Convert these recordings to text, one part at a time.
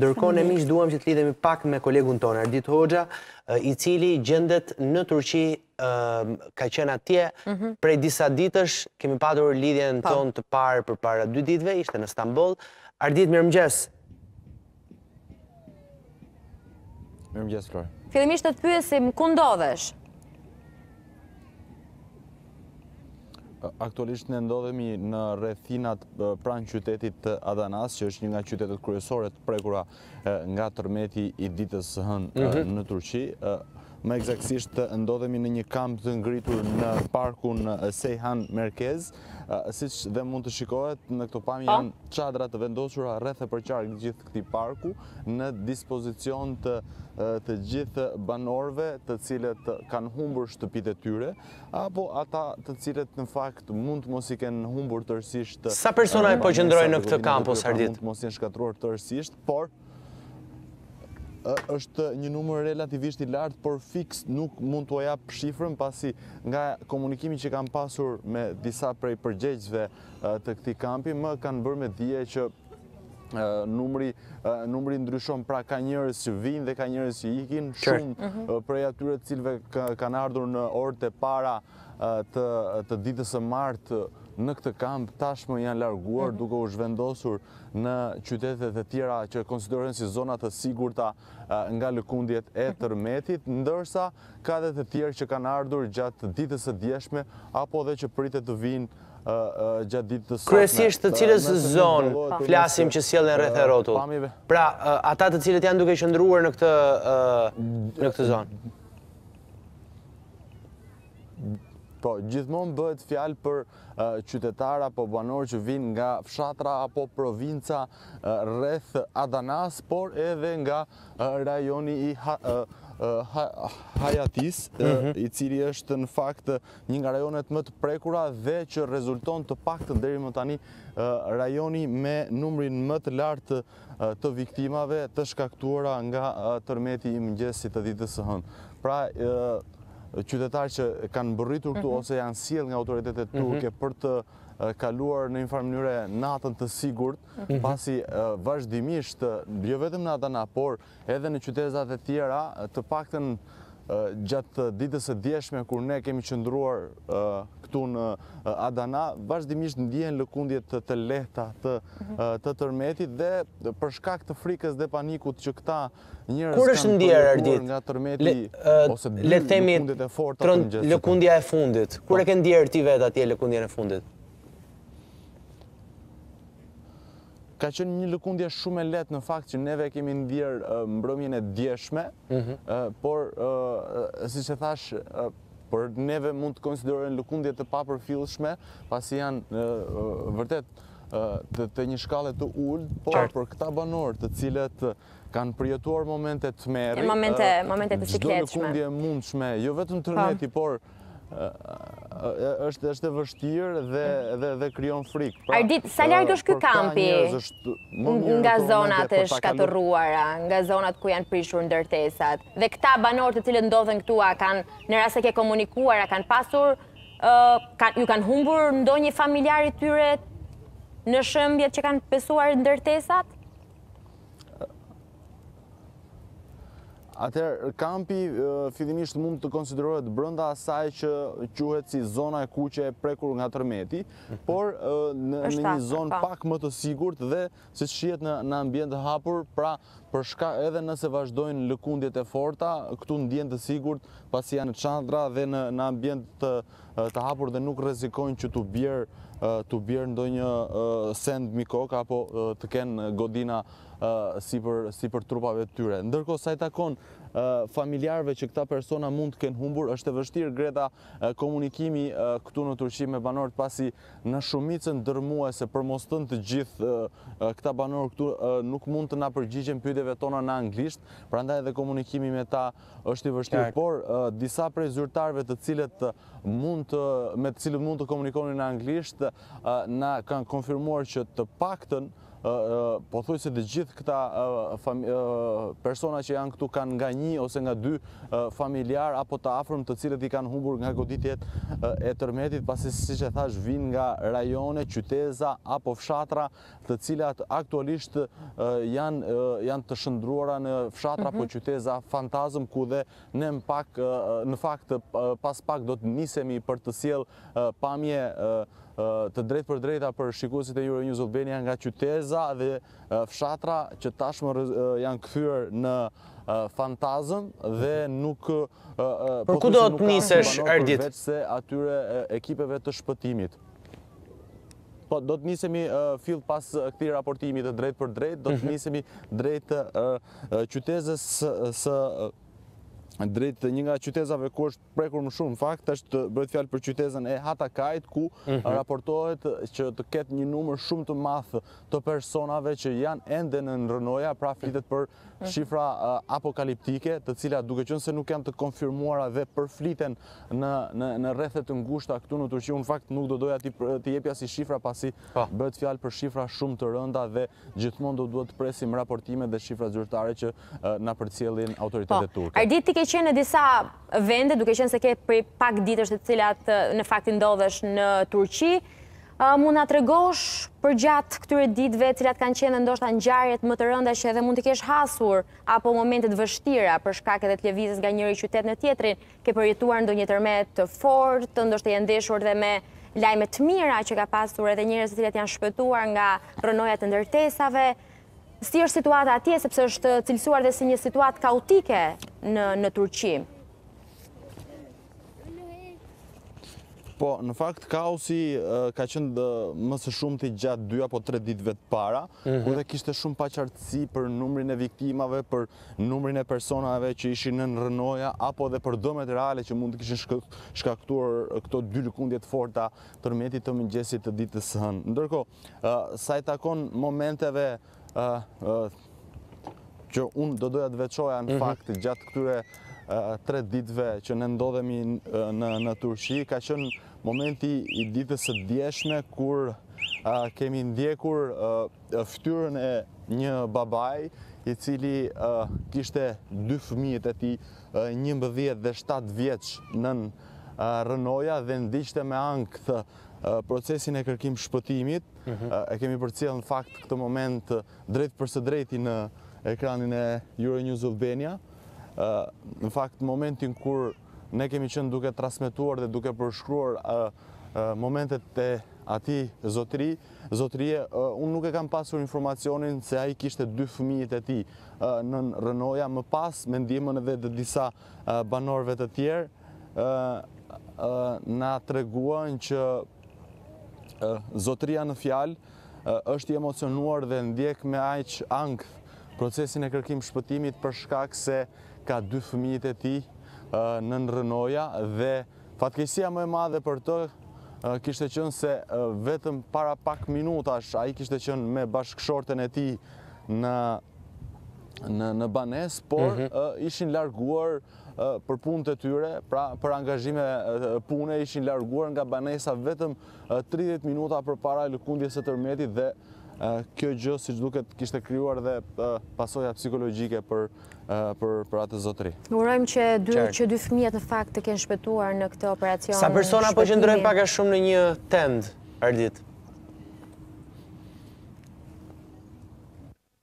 Ndërkohë ne miq duam që të lidhemi pak me kolegun tonë Ardit Hoxha, i cili gjendet në Turqi, ka qenë atje mhm. prej disa ditësh, kemi patur lidhjen po. tonë të parë përpara dy ditëve, ishte në Stamboll. Ardit, mirëmëngjes. Mirëmëngjes, Flore. Fillimisht të të pyesim, ku ndodhesh? Aktualisht ne ndodhemi në rrethinat pranë qytetit të Adanas, që është një nga qytetet kryesore të prekura nga tërmeti i ditës së hënë mhm. në Turqi. Më ekzaktësisht ndodhemi në një kamp të ngritur në parkun Sejhan Merkez, siç dhe mund të shikohet në këto pamje po. janë çadra të vendosura rreth e përqark gjithë këtij parku në dispozicion të të gjithë banorëve të cilët kanë humbur shtëpitë e tyre. apo ata të cilët në fakt mund të mos i kenë humbur tërësisht Sa persona po qëndrojnë në këtë kampus pra Ardit? Mund të mos jenë shkatërruar tërësisht, por është një numër relativisht i lartë, por fiks nuk mund t'jua jap shifrën, pasi nga komunikimi që kam pasur me disa prej përgjegjësve të këtij kampi, më kanë bërë me dije që numri numri ndryshon pra ka njerëz që vijnë dhe ka njerëz që ikin shumë mhm. prej atyre të cilëve kanë ardhur në orët e para të të ditës së martë në këtë kamp tashmë janë larguar mhm. duke u zhvendosur në qytete të tjera që konsiderohen si zona të sigurta nga lëkundjet e mhm. tërmetit, ndërsa ka dhe të tjerë që kanë ardhur gjatë ditës së djeshme apo dhe që pritet të vijnë Kryesisht të cilës zonë flasim që sjellin rreth e rrotull. Pra, ata të cilët janë duke qëndruar në këtë në këtë zonë. Po, gjithmonë bëhet fjalë për qytetarë apo banorë që vijnë nga fshatra apo provinca rreth Adanas, por edhe nga rajoni i Hajatis, mhm. i cili është në fakt Një nga rajonet më të prekura dhe që rezulton të paktën deri më tani rajoni me numrin më të lartë të viktimave të shkaktuara nga tërmeti i mëngjesit të ditës së hënë. Pra, qytetarë që kanë mbërritur këtu mhm. ose janë sjellë nga autoritetet mhm. turke për të kaluar në një farë mënyre natën të sigurt, mhm. pasi vazhdimisht, jo vetëm në Adana, por Edhe në qytezat e tjera, të paktën gjatë ditës së djeshme, kur ne kemi qëndruar këtu në Adana, vazhdimisht ndjehen lëkundje të të lehta të të tërmetit dhe për shkak të frikës dhe panikut që këta njerëz kanë për shkak për shkak nga tërmeti ose dy lëkundjet e forta të njësit. Lëkundja e fundit, kur e po. ke ndjerë ti vetë atje lëkundjen e fundit? Ka qenë një lëkundje shumë e lehtë në fakt që neve kemi ndier mbrëmjen e djeshme, mhm. por siç e thashë, për neve mund të konsiderohen lëkundje të papërfillshme, pasi janë vërtet të një shkalle të ulët, por për këta banorë të cilët kanë përjetuar momente tmerri, çdo lëkundje e mundshme, jo vetëm tërmeti, por është është e vështirë dhe dhe dhe krijon frikë. Pra, Ardit, sa larg është ky kampi? Nga zonat e shkatërruara, nga zonat ku janë prishur ndërtesat. Dhe këta banorë të cilët ndodhen këtu a kanë në rast ke komunikuar a kanë pasur kanë ju kanë humbur ndonjë familjar i tyre në shembjet që kanë pësuar ndërtesat? Atëherë, kampi fillimisht mund të konsiderohet brenda asaj që quhet si zona e kuqe e prekur nga tërmeti, mhm. por në një zonë pak më të sigurt dhe siç shihet në ambient të hapur, pra edhe nëse vazhdojnë lëkundjet e forta, këtu ndihen të sigurt pasi janë në çadra dhe në ambient të hapur dhe nuk rrezikojnë që t'u bjerë t'u bjerë ndonjë send mbi kokë apo të kenë godina sipër sipër trupave të tyre. Ndërkohë sa i takon familjarëve që këta persona mund të kenë humbur, është e vështirë, Greta, komunikimi këtu në Turqi me banorët pasi në shumicën dërmuese për mos thënë të gjithë këta banorë këtu nuk mund të na përgjigjen pyetjeve tona në anglisht, prandaj edhe komunikimi me ta është i vështirë, por disa prej zyrtarëve të cilët mund të me të cilët mund të komunikonin në anglisht na kanë konfirmuar që të paktën pothuajse të gjithë këta persona që janë këtu kanë nga një ose nga dy familjar apo të afërm të cilët i kanë humbur nga goditjet e tërmetit pasi siç e thashë vijnë nga rajone, qyteza apo fshatra të cilat aktualisht janë, janë të shndërruara në fshatra apo mhm. qyteza fantazmë ku dhe ne, pak, në fakt pas pak do të nisemi për të sjellë Pamje të drejtpërdrejta për shikuesit e Euronews Albania nga qyteza dhe fshatra që tashmë janë kthyer në fantazmë dhe nuk pothuajse nuk ka të banorë përveçse atyre ekipeve të shpëtimit. Po, do të nisemi fill pas këtij raportimi të drejtpërdrejtë, do të mhm. nisemi drejt qytezës së drejt një nga qytezave ku është prekur më shumë në fakt është bëhet fjalë për qytezën e Hatajt ku mhm. raportohet që të ketë një numër shumë të madh të personave që janë ende nën rrënoja, pra flitet për mhm. shifra apokaliptike, të cilat duke qenë se nuk janë të konfirmuara dhe përfliten në në në rrethe të ngushta këtu në Turqi, unë në fakt nuk do doja t'i t'i jepja si shifra pasi po. bëhet fjalë për shifra shumë të rënda dhe gjithmonë do duhet të presim raportimet dhe shifrat zyrtare që na përcjellin autoritetet turke. Po, Ardit ti ke qenë në disa vende, duke qenë se ke prej pak ditësh të cilat në fakt ti ndodhesh në Turqi, mund na tregosh përgjatë këtyre ditëve, cilat kanë qenë dhe ndoshta ngjarjet më të rënda që edhe mund të kesh hasur apo momente të vështira për shkak edhe të lëvizjes nga njëri qytet në tjetrin, ke përjetuar ndonjë tërmet të fortë, ndoshta je ndeshur dhe me lajme të mira që ka pasur edhe njerëz të cilat janë shpëtuar nga rrënojat e ndërtesave, Si është situata atje, sepse është cilësuar dhe si një situatë kaotike në Turqi? Po, në fakt, kaosi ka qenë më së shumti gjatë 2 apo 3 ditëve të para, mhm. ku dhe kishte shumë paqartësi për numrin e viktimave, për numrin e personave që ishin nën rrënoja, apo edhe për dëmet reale që mund të kishin shkaktuar këto dy lëkundje të forta të tërmetit të mëngjesit të ditës së hënë. Ndërkohë, Sa i takon momenteve që unë do doja të veçoja në mhm. fakt gjatë këtyre tre ditve që ne ndodhemi në Turqi, ka qenë momenti i ditës së djeshme kur kemi ndjekur fytyrën e një babai i cili kishte dy fëmijët e tij njëmbëdhjetë dhe shtatë vjeç nën rrënoja dhe ndiqte me ankth këtë Procesin e kërkim shpëtimit mhm. e kemi përcjellë në fakt këtë moment drejtpërsëdrejti në ekranin e Euronews Albania. Në fakt, momentin kur ne kemi qenë duke transmetuar dhe duke përshkruar momentet e atij zotëri, zotërie, unë nuk e kam pasur informacionin se ai kishte dy fëmijët e tij nën rrënoja, më pas me ndihmën edhe dhe disa banorëve të tjerë na treguan që zotëria në fjalë është i emocionuar dhe ndjek me aq ankth procesin e kërkim shpëtimit për shkak se ka dy fëmijët e tij nën rrënoja dhe fatkeqësia më e madhe për të kishte qenë se vetëm para pak minutash ai kishte qenë me bashkëshorten e tij në në, në banesë, por mm -hmm. ishin larguar për punët e tyre, pra për angazhime pune, ishin larguar nga banesa vetëm 30 minuta përpara lëkundjes së tërmetit dhe kjo gjë siç duket kishte krijuar dhe pasoja psikologjike për, për, për atë zotëri. Urojmë që dy, që dy fëmijët në fakt të kenë shpëtuar në këtë operacion. Sa persona po qëndrojnë pak a shumë në një tendë, Ardit?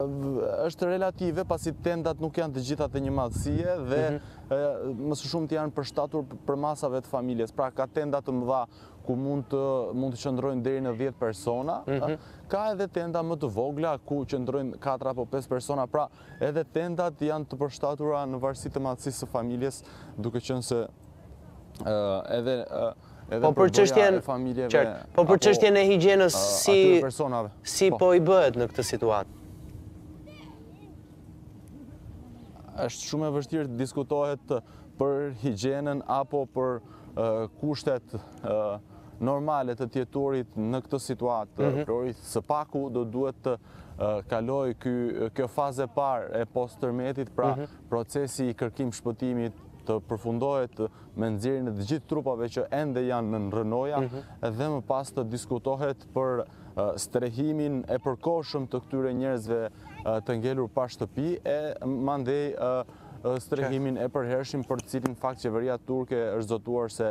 Është relative, pasi tendat nuk janë të gjitha të një madhësie dhe mhm. më së shumti i janë përshtatur përmasave të familjes. Pra, ka tenda të mëdha ku mund të, mund të qëndrojnë deri në 10 persona, mhm. ka edhe tenda më të vogla ku qëndrojnë 4 apo 5 persona, pra edhe tendat janë të përshtatura në varësi të madhësisë së familjes, duke qenë se edhe po për çështjen po për çështjen e higjienës si personave si po. po i bëhet në këtë situatë është shumë e vështirë, të diskutohet për higjienën apo për kushtet normale të të jetuarit në këtë situatë mhm. por së paku do duhet të kalojë kjo fazë e parë e post-tërmetit pra mhm. Procesi i kërkim-shpëtimit të përfundohet me nxjerrjen e të gjithë trupave që ende janë nën rrënoja mhm. dhe më pas të diskutohet për strehimin e përkohshëm të këtyre njerëzve të ngelur pa shtëpi e mandej strehimin e përhershëm për të cilin në fakt qeveria turke është zotuar se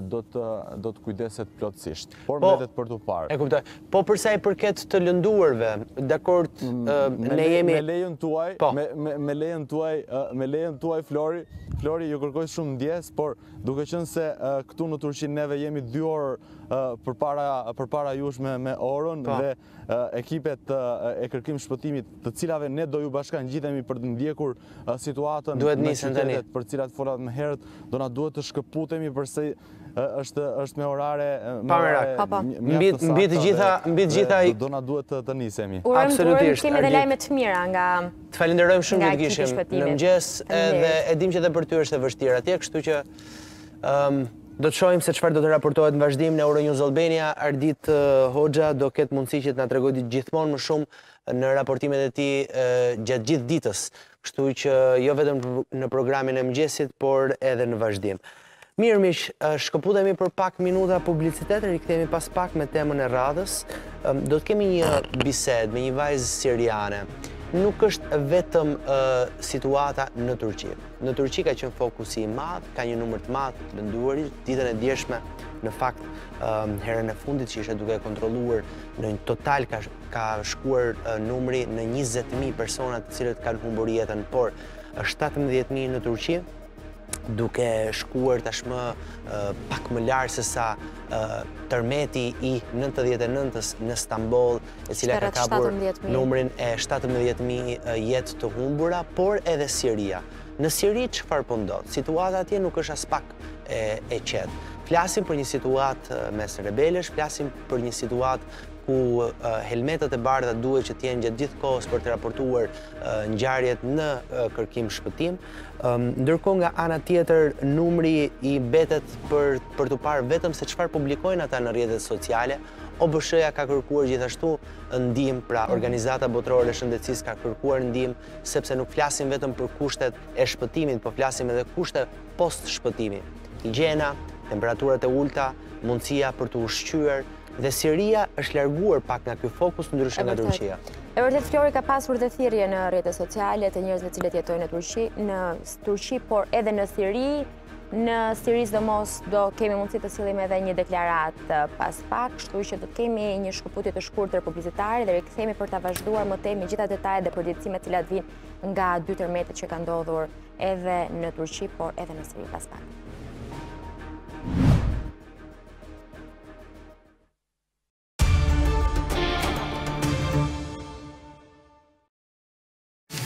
do të do të kujdeset plotësisht, por po, mbetet për t'u parë. E kuptoj. Po për sa i përket të lënduarve, dakord, mm, ne jemi me lejen tuaj, po. me me me lejen tuaj, me lejen tuaj Flori, Flori ju kërkoj shumë ndjesë, por duke qenë se këtu në Turqi neve jemi 2 orë përpara përpara jush me me orën po. dhe ekipet e kërkim shpëtimit të cilave ne do t'ju bashkëngjitemi për të ndjekur situatën duhet në qytetet për cilat folët më herët do na duhet të shkëputemi sepse është është me orare me orare mbi mbi të gjitha mbi të gjitha do na duhet të të nisemi absolutisht kemi dhe lajme të mira nga të falënderojmë shumë që të kishim në mëngjes edhe e dimë që edhe për ty është e vështirë atje kështu që Do të shohim se çfarë do të raportohet në vazhdim në Euronews Albania. Ardit Hoxha do ketë mundësi që të na tregojë gjithmonë më shumë në raportimet e tij gjatë gjithë ditës. Kështu që jo vetëm në programin e mëngjesit, por edhe në vazhdim. Mirë miq, shkëputemi për pak minuta publicitet, rikthehemi pas pak me temën e radhës. Do të kemi një bisedë me një vajzë siriane. Nuk është vetëm situata në Turqi. Në Turqi ka qenë fokusi i madh, ka një numër të madh të lënduarish. Ditën e djeshme, në fakt, herën e fundit që isha duke kontroluar, në total ka shkuar numri në 20.000 persona të cilët kanë humbur jetën, por 17.000 në Turqi, duke shkuar tashmë pak më lart se sa tërmeti i 99-ës në Stamboll, e cila ka kapur numrin e 17.000 jetë të humbura, por edhe Siria. Në Siri çfarë po ndodh, situata atje nuk është aspak e qetë. Flasim për një situatë mes rebelesh, flasim për një situatë ku helmetët e bardha duhet që të jenë gjatë gjithë kohës për të raportuar ngjarjet në kërkim shpëtim. Ndërkohë nga ana tjetër, numri i mbetet për t'u parë vetëm se çfarë publikojnë ata në rrjetet sociale, OBSH-ja ka kërkuar gjithashtu ndihmë, pra Organizata Botërore e Shëndetësisë ka kërkuar ndihmë, sepse nuk flasim vetëm për kushtet e shpëtimit, po flasim edhe kushte post shpëtimi. Higjiena, temperaturat e ulëta, mundësia për t'u ushqyer, dhe Siria është larguar pak nga ky fokus ndryshe nga Turqia. E vërtet Flori ka pasur dhe thirrje në rrjete sociale të njerëzve të cilët jetojnë në Turqi, por edhe në Siri, Në Siri sidomos do kemi mundësi të sjellim edhe një deklaratë eh, pas pak, kështu që do të kemi një shkëputje të shkurtër publicitare dhe rikthehemi për ta vazhduar më tej me gjitha detajet dhe përditësimet të cilat vijnë nga dy tërmetet që kanë ndodhur edhe në Turqi, por edhe në Siri pas pak.